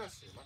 agresję, no.